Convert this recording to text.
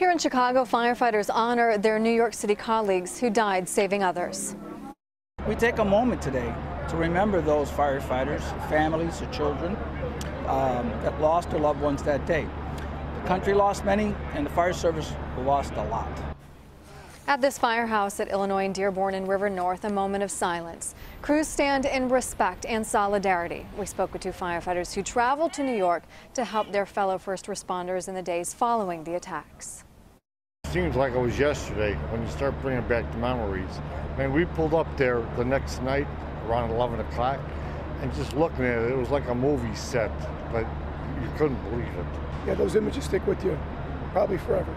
Here in Chicago, firefighters honor their New York City colleagues who died saving others. We take a moment today to remember those firefighters, families, the children um, that lost their loved ones that day. The country lost many, and the fire service lost a lot. At this firehouse at Illinois and Dearborn and River North, a moment of silence. Crews stand in respect and solidarity. We spoke with two firefighters who traveled to New York to help their fellow first responders in the days following the attacks. Seems like it was yesterday when you start bringing back the memories. I mean, we pulled up there the next night around 11 o'clock, and just looking at it, it was like a movie set, but you couldn't believe it. Yeah, those images stick with you probably forever.